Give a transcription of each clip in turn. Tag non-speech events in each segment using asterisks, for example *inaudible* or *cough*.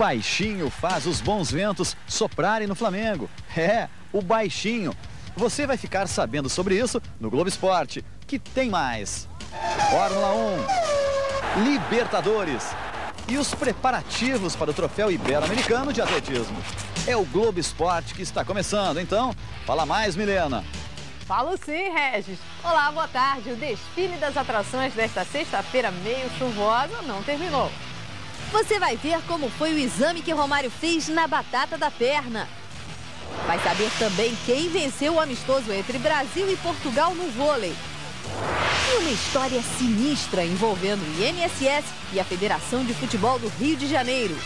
baixinho faz os bons ventos soprarem no Flamengo. É, o baixinho. Você vai ficar sabendo sobre isso no Globo Esporte, que tem mais. Fórmula 1, Libertadores e os preparativos para o troféu ibero-americano de atletismo. É o Globo Esporte que está começando, então fala mais, Milena. Falo sim, Regis. Olá, boa tarde. O desfile das atrações desta sexta-feira meio chuvosa não terminou. Você vai ver como foi o exame que Romário fez na batata da perna. Vai saber também quem venceu o amistoso entre Brasil e Portugal no vôlei. E uma história sinistra envolvendo o INSS e a Federação de Futebol do Rio de Janeiro.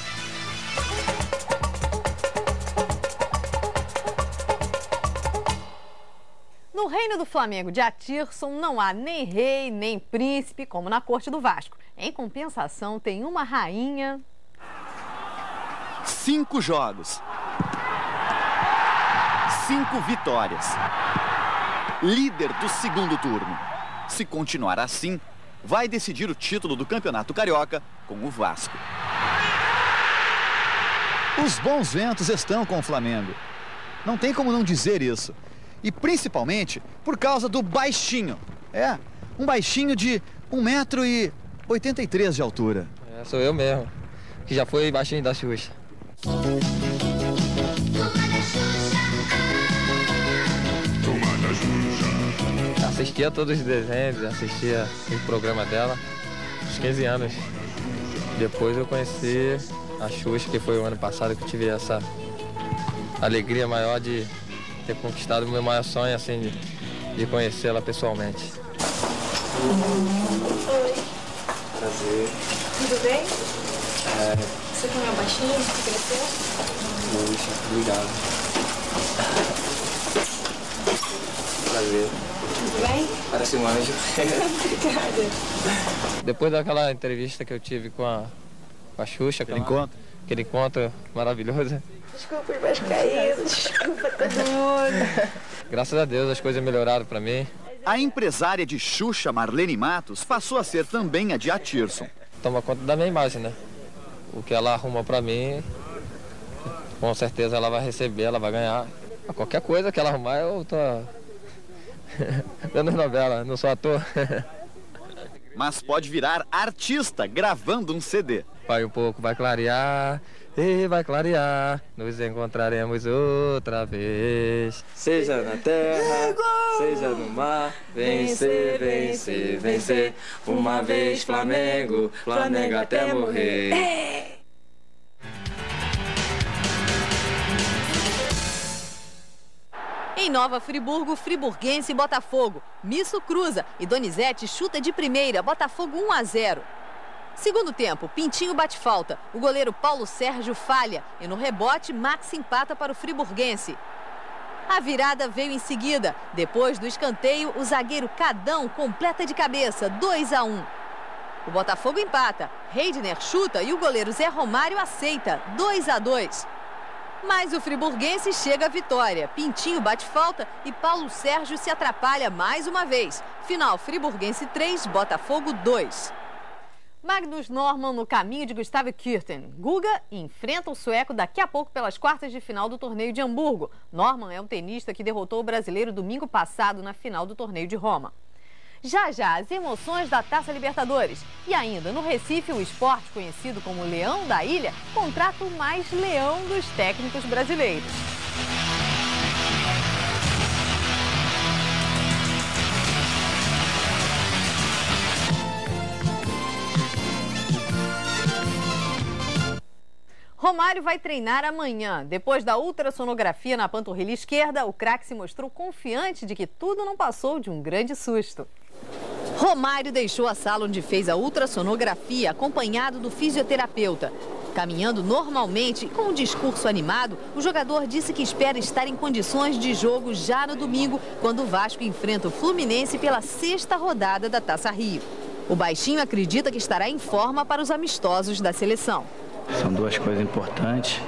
Reino do Flamengo de Atirson não há nem rei, nem príncipe, como na corte do Vasco. Em compensação, tem uma rainha. Cinco jogos. Cinco vitórias. Líder do segundo turno. Se continuar assim, vai decidir o título do Campeonato Carioca com o Vasco. Os bons ventos estão com o Flamengo. Não tem como não dizer isso. E principalmente por causa do baixinho. É, um baixinho de 1,83m de altura. É, sou eu mesmo, que já foi baixinho da Xuxa. Assistia todos os desenhos, assistia o programa dela, uns 15 anos. Depois eu conheci a Xuxa, que foi o ano passado que eu tive essa alegria maior de ter conquistado o meu maior sonho, assim, de, de conhecê-la pessoalmente. Oi. Prazer. Tudo bem? É, Você comeu baixinho? Você cresceu? Xuxa, obrigado. Prazer. Tudo bem? Parece um anjo. Obrigada. Depois daquela entrevista que eu tive com a, com a Xuxa, Aquele encontro. Aquele encontro maravilhoso, Desculpa os meus caídos, desculpa todo mundo. *laughs* graças a Deus as coisas melhoraram para mim. A empresária de Xuxa, Marlene Matos, passou a ser também a de Atirson. Toma conta da minha imagem, né? O que ela arrumou para mim, com certeza ela vai receber, ela vai ganhar. Qualquer coisa que ela arrumar, eu tô *laughs* vendo novela, não sou ator. *laughs* Mas pode virar artista gravando um CD. Vai um pouco, vai clarear, e vai clarear, nos encontraremos outra vez. Seja na terra, seja no mar, vencer, vencer, vencer. Uma vez Flamengo, Flamengo até morrer. Em Nova Friburgo, Friburguense e Botafogo. Misso cruza e Donizete chuta de primeira, Botafogo 1 a 0. Segundo tempo, Pintinho bate falta. O goleiro Paulo Sérgio falha e no rebote Max empata para o Friburguense. A virada veio em seguida. Depois do escanteio, o zagueiro Cadão completa de cabeça, 2 a 1. O Botafogo empata. Reidner chuta e o goleiro Zé Romário aceita, 2 a 2. Mas o friburguense chega à vitória. Pintinho bate falta e Paulo Sérgio se atrapalha mais uma vez. Final Friburguense 3, Botafogo 2. Magnus Norman no caminho de Gustavo Kirten. Guga enfrenta o sueco daqui a pouco pelas quartas de final do torneio de Hamburgo. Norman é um tenista que derrotou o brasileiro domingo passado na final do torneio de Roma. Já já, as emoções da Taça Libertadores. E ainda, no Recife, o esporte conhecido como Leão da Ilha contrata o mais leão dos técnicos brasileiros. Romário vai treinar amanhã. Depois da ultrassonografia na panturrilha esquerda, o craque se mostrou confiante de que tudo não passou de um grande susto. Romário deixou a sala onde fez a ultrassonografia, acompanhado do fisioterapeuta. Caminhando normalmente, com um discurso animado, o jogador disse que espera estar em condições de jogo já no domingo, quando o Vasco enfrenta o Fluminense pela sexta rodada da Taça Rio. O baixinho acredita que estará em forma para os amistosos da seleção. São duas coisas importantes,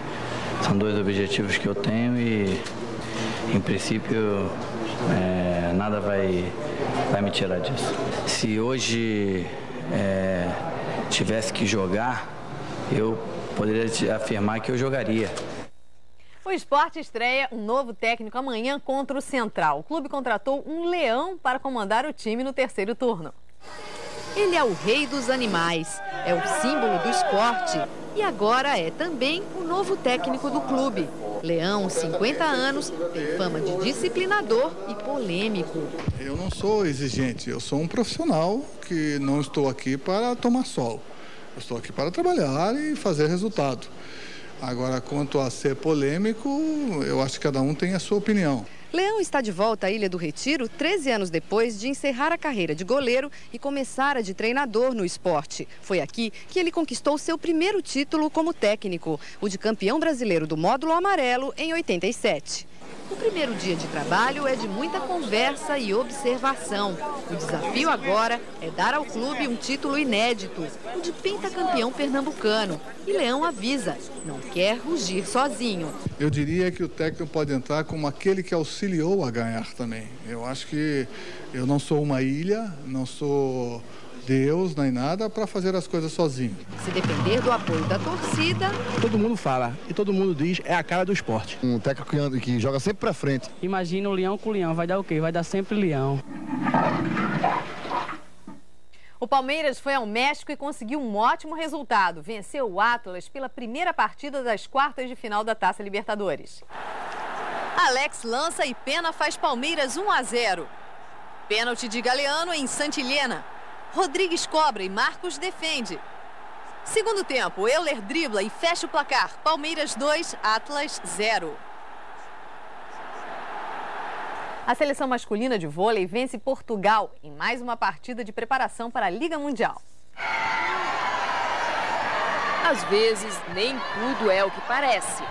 são dois objetivos que eu tenho e, em princípio, é, nada vai, vai me tirar disso. Se hoje é, tivesse que jogar, eu poderia te afirmar que eu jogaria. O esporte estreia um novo técnico amanhã contra o Central. O clube contratou um leão para comandar o time no terceiro turno. Ele é o rei dos animais, é o símbolo do esporte e agora é também o novo técnico do clube. Leão, 50 anos, tem fama de disciplinador e polêmico. Eu não sou exigente, eu sou um profissional que não estou aqui para tomar sol. Eu estou aqui para trabalhar e fazer resultado. Agora, quanto a ser polêmico, eu acho que cada um tem a sua opinião. Leão está de volta à Ilha do Retiro 13 anos depois de encerrar a carreira de goleiro e começar a de treinador no esporte. Foi aqui que ele conquistou seu primeiro título como técnico, o de campeão brasileiro do módulo amarelo em 87. O primeiro dia de trabalho é de muita conversa e observação. O desafio agora é dar ao clube um título inédito, o de pentacampeão pernambucano. E Leão avisa, não quer rugir sozinho. Eu diria que o técnico pode entrar como aquele que auxiliou a ganhar também. Eu acho que eu não sou uma ilha, não sou Deus nem nada para fazer as coisas sozinho. Se depender do apoio da torcida. Todo mundo fala e todo mundo diz é a cara do esporte. Um técnico que, que joga sempre para frente. Imagina o leão com o leão, vai dar o quê? Vai dar sempre leão. O Palmeiras foi ao México e conseguiu um ótimo resultado. Venceu o Atlas pela primeira partida das quartas de final da Taça Libertadores. Alex lança e Pena faz Palmeiras 1 a 0. Pênalti de Galeano em Santilena. Rodrigues cobra e Marcos defende. Segundo tempo, Euler dribla e fecha o placar. Palmeiras 2, Atlas 0. A seleção masculina de vôlei vence Portugal em mais uma partida de preparação para a Liga Mundial. Às vezes, nem tudo é o que parece.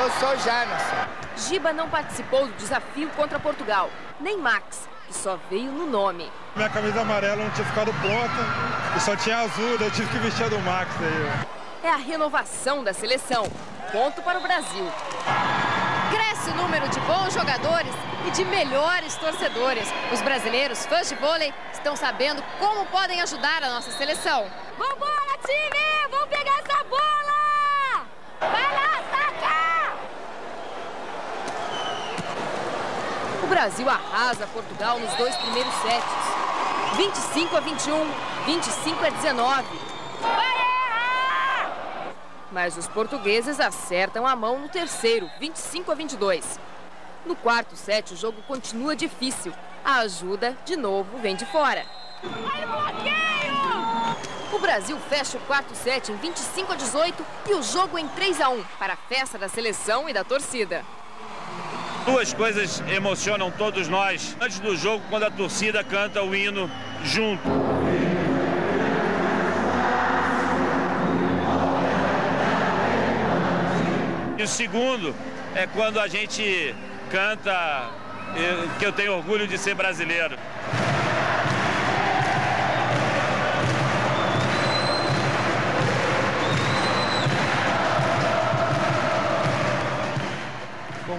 Eu sou Jamerson. Giba não participou do desafio contra Portugal, nem Max que só veio no nome. Minha camisa amarela não tinha ficado pronta e só tinha azul, daí eu tive que vestir a do Max. Aí. É a renovação da seleção. Ponto para o Brasil. Cresce o número de bons jogadores e de melhores torcedores. Os brasileiros fãs de vôlei estão sabendo como podem ajudar a nossa seleção. Vambora, time! Vamos pegar essa Brasil arrasa Portugal nos dois primeiros sets. 25 a 21, 25 a 19. Mas os portugueses acertam a mão no terceiro, 25 a 22. No quarto set, o jogo continua difícil. A ajuda, de novo, vem de fora. O Brasil fecha o quarto set em 25 a 18 e o jogo em 3 a 1 para a festa da seleção e da torcida. Duas coisas emocionam todos nós antes do jogo, quando a torcida canta o hino junto. E o segundo é quando a gente canta eh, que eu tenho orgulho de ser brasileiro.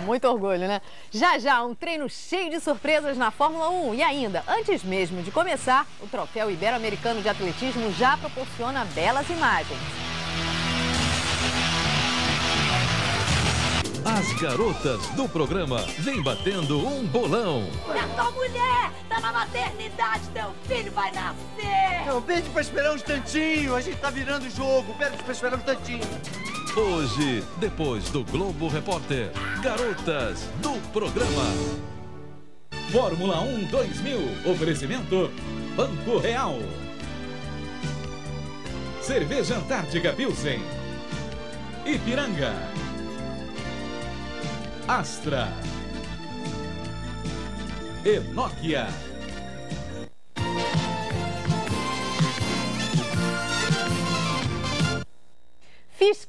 Muito orgulho, né? Já já, um treino cheio de surpresas na Fórmula 1. E ainda, antes mesmo de começar, o troféu Ibero-Americano de Atletismo já proporciona belas imagens. As garotas do programa vêm batendo um bolão. É tua mulher! Tá na maternidade, teu filho vai nascer! Não, pede pra esperar um instantinho, a gente tá virando o jogo, pede pra esperar um instantinho. Hoje, depois do Globo Repórter, garotas do programa. Fórmula 1 2000, oferecimento Banco Real. Cerveja Antártica Pilsen. Ipiranga. Astra. E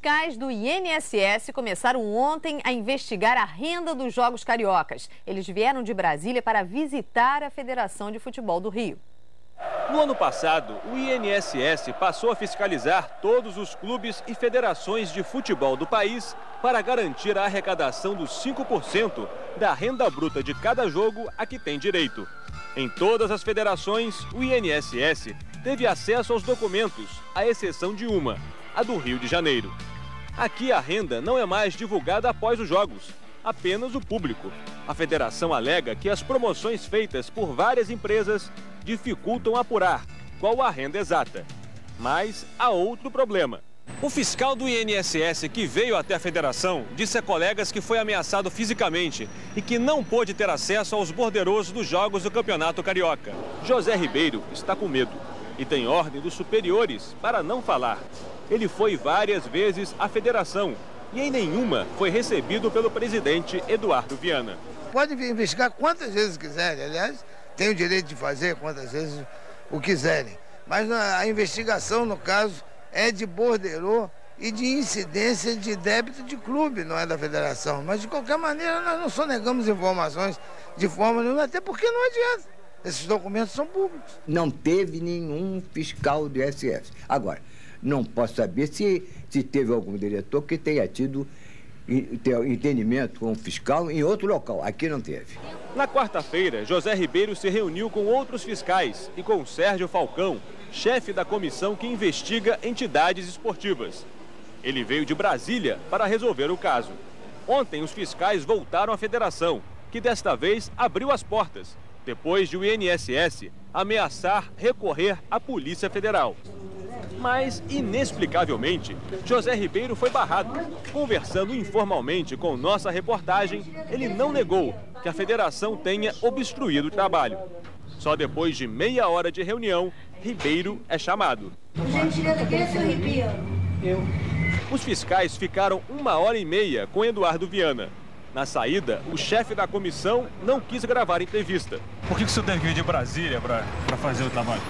Fiscais do INSS começaram ontem a investigar a renda dos Jogos Cariocas. Eles vieram de Brasília para visitar a Federação de Futebol do Rio. No ano passado, o INSS passou a fiscalizar todos os clubes e federações de futebol do país para garantir a arrecadação dos 5% da renda bruta de cada jogo a que tem direito. Em todas as federações, o INSS teve acesso aos documentos, à exceção de uma, a do Rio de Janeiro. Aqui a renda não é mais divulgada após os jogos, apenas o público. A federação alega que as promoções feitas por várias empresas dificultam apurar qual a renda exata. Mas há outro problema. O fiscal do INSS que veio até a federação disse a colegas que foi ameaçado fisicamente e que não pôde ter acesso aos borderosos dos jogos do Campeonato Carioca. José Ribeiro está com medo e tem ordem dos superiores para não falar. Ele foi várias vezes à federação e em nenhuma foi recebido pelo presidente Eduardo Viana. Pode investigar quantas vezes quiserem, aliás, tem o direito de fazer quantas vezes o quiserem. Mas a investigação, no caso, é de borderô e de incidência de débito de clube, não é da federação. Mas, de qualquer maneira, nós não sonegamos informações de forma nenhuma, até porque não adianta. Esses documentos são públicos. Não teve nenhum fiscal do ISS. Agora, não posso saber se, se teve algum diretor que tenha tido entendimento com o fiscal em outro local. Aqui não teve. Na quarta-feira, José Ribeiro se reuniu com outros fiscais e com Sérgio Falcão, chefe da comissão que investiga entidades esportivas. Ele veio de Brasília para resolver o caso. Ontem, os fiscais voltaram à federação, que desta vez abriu as portas, depois de o INSS ameaçar recorrer à Polícia Federal. Mas, inexplicavelmente, José Ribeiro foi barrado. Conversando informalmente com nossa reportagem, ele não negou que a federação tenha obstruído o trabalho. Só depois de meia hora de reunião, Ribeiro é chamado. Gentileza, quem é seu Ribeiro? Eu. Os fiscais ficaram uma hora e meia com Eduardo Viana. Na saída, o chefe da comissão não quis gravar entrevista. Por que, que o senhor teve que vir de Brasília para fazer o trabalho?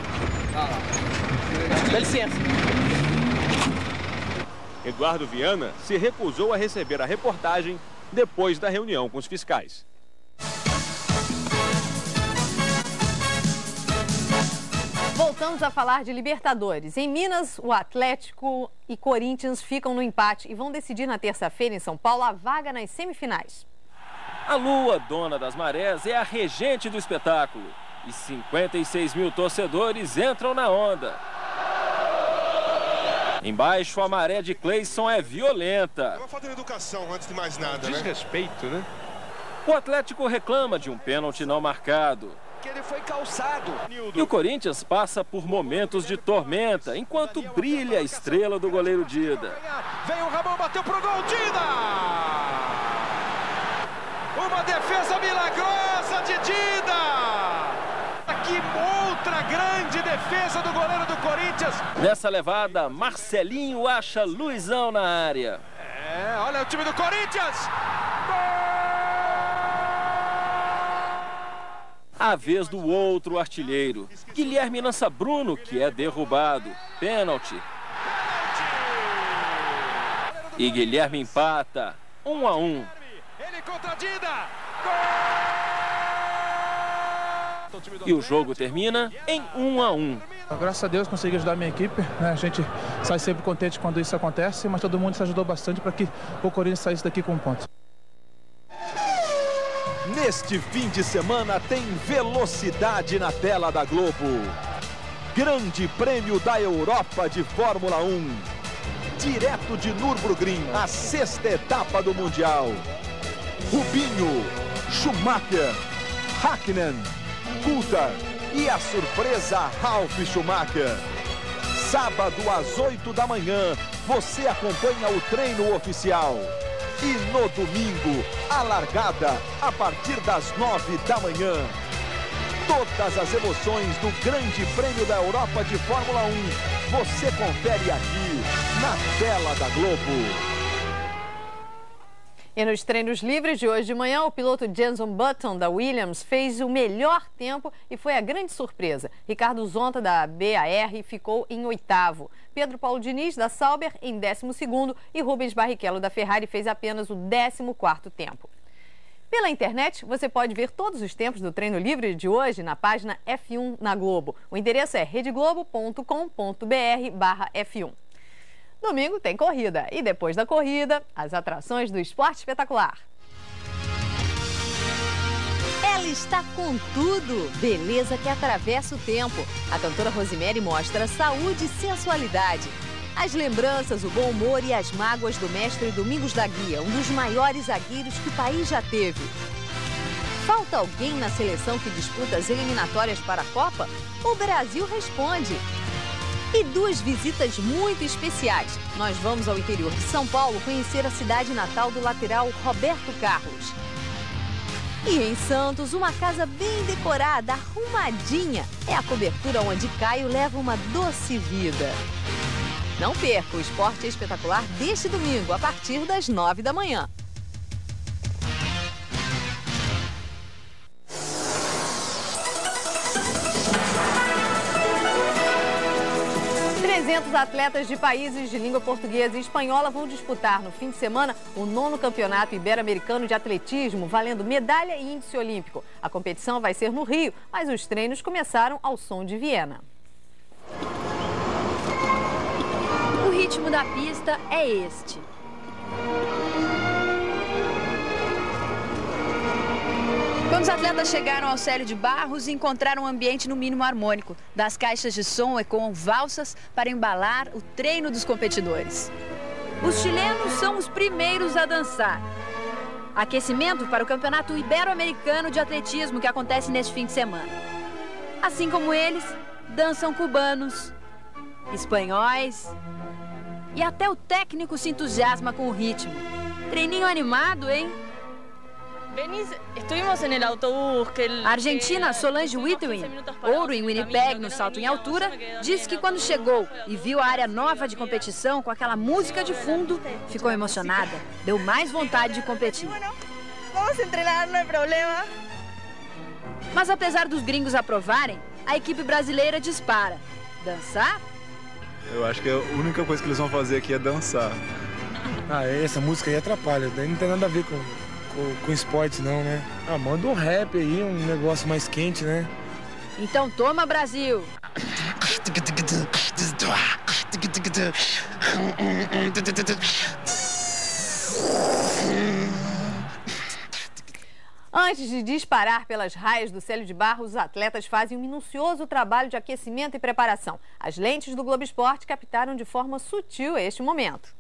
Dá licença. Eduardo Viana se recusou a receber a reportagem depois da reunião com os fiscais. Voltamos a falar de Libertadores. Em Minas, o Atlético e Corinthians ficam no empate e vão decidir na terça-feira em São Paulo a vaga nas semifinais. A Lua, dona das marés, é a regente do espetáculo. E 56 mil torcedores entram na onda. Embaixo, a maré de Cleison é violenta. É uma falta de educação, antes de mais nada, Desrespeito, né? O Atlético reclama de um pênalti não marcado. Que ele foi calçado. E o Corinthians passa por momentos de tormenta, enquanto brilha a estrela do goleiro Dida. Vem o Ramon, bateu pro gol, Dida! Uma defesa milagrosa de Dida! Que outra grande defesa do goleiro do Corinthians. Nessa levada, Marcelinho acha Luizão na área. É, olha o time do Corinthians! A vez do outro artilheiro, Guilherme lança Bruno, que é derrubado. Pênalti. E Guilherme empata. Um a um. Ele contra Dida! E o jogo termina em um a um. Graças a Deus consegui ajudar a minha equipe. Né? A gente sai sempre contente quando isso acontece, mas todo mundo se ajudou bastante para que o Corinthians saísse daqui com um ponto. Neste fim de semana tem velocidade na tela da Globo. Grande Prêmio da Europa de Fórmula 1. Direto de Nürburgring, a sexta etapa do Mundial. Rubinho, Schumacher, Hakkinen, Coulthard e a surpresa Ralf Schumacher. Sábado às 8 da manhã, você acompanha o treino oficial. E no domingo, a largada a partir das 9 da manhã. Todas as emoções do Grande Prêmio da Europa de Fórmula 1 você confere aqui na tela da Globo. E nos treinos livres de hoje de manhã, o piloto Jenson Button da Williams fez o melhor tempo e foi a grande surpresa. Ricardo Zonta da BAR ficou em oitavo. Pedro Paulo Diniz da Sauber em décimo segundo e Rubens Barrichello da Ferrari fez apenas o décimo quarto tempo. Pela internet, você pode ver todos os tempos do treino livre de hoje na página F1 na Globo. O endereço é redeglobo.com.br F1. Domingo tem corrida e depois da corrida, as atrações do esporte espetacular. Ela está com tudo, beleza que atravessa o tempo. A cantora Rosemary mostra saúde e sensualidade. As lembranças, o bom humor e as mágoas do mestre Domingos da Guia, um dos maiores zagueiros que o país já teve. Falta alguém na seleção que disputa as eliminatórias para a Copa? O Brasil responde. E duas visitas muito especiais. Nós vamos ao interior de São Paulo conhecer a cidade natal do lateral Roberto Carlos. E em Santos, uma casa bem decorada, arrumadinha. É a cobertura onde Caio leva uma doce vida. Não perca o esporte espetacular deste domingo, a partir das nove da manhã. 300 atletas de países de língua portuguesa e espanhola vão disputar no fim de semana o nono campeonato ibero-americano de atletismo, valendo medalha e índice olímpico. A competição vai ser no Rio, mas os treinos começaram ao som de Viena. O ritmo da pista é este. Quando os atletas chegaram ao Célio de Barros, encontraram um ambiente no mínimo harmônico. Das caixas de som ecoam valsas para embalar o treino dos competidores. Os chilenos são os primeiros a dançar. Aquecimento para o Campeonato Ibero-Americano de Atletismo que acontece neste fim de semana. Assim como eles, dançam cubanos, espanhóis e até o técnico se entusiasma com o ritmo. Treininho animado, hein? A argentina Solange Whitwin, ouro em Winnipeg no salto em altura, disse que quando chegou e viu a área nova de competição com aquela música de fundo, ficou emocionada. Deu mais vontade de competir. Vamos treinar, não é problema. Mas apesar dos gringos aprovarem, a equipe brasileira dispara. Dançar? Eu acho que a única coisa que eles vão fazer aqui é dançar. Ah, essa música aí atrapalha, daí não tem nada a ver com com, com esporte não, né? Ah, manda um rap aí, um negócio mais quente, né? Então toma, Brasil! Antes de disparar pelas raias do Célio de Barros, os atletas fazem um minucioso trabalho de aquecimento e preparação. As lentes do Globo Esporte captaram de forma sutil este momento.